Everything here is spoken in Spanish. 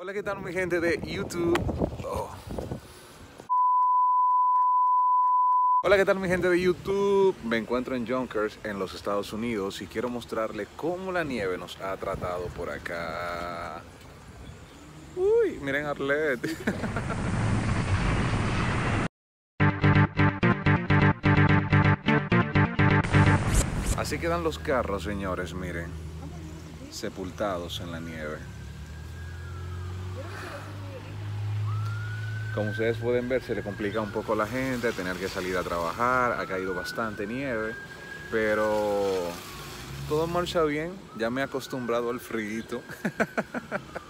Hola, ¿qué tal mi gente de YouTube? Oh. Hola, ¿qué tal mi gente de YouTube? Me encuentro en Yonkers, en los Estados Unidos, y quiero mostrarle cómo la nieve nos ha tratado por acá. Uy, miren Arlet. Así quedan los carros, señores, miren, sepultados en la nieve. Como ustedes pueden ver, se le complica un poco a la gente tener que salir a trabajar. Ha caído bastante nieve, pero todo marcha bien. Ya me he acostumbrado al frío.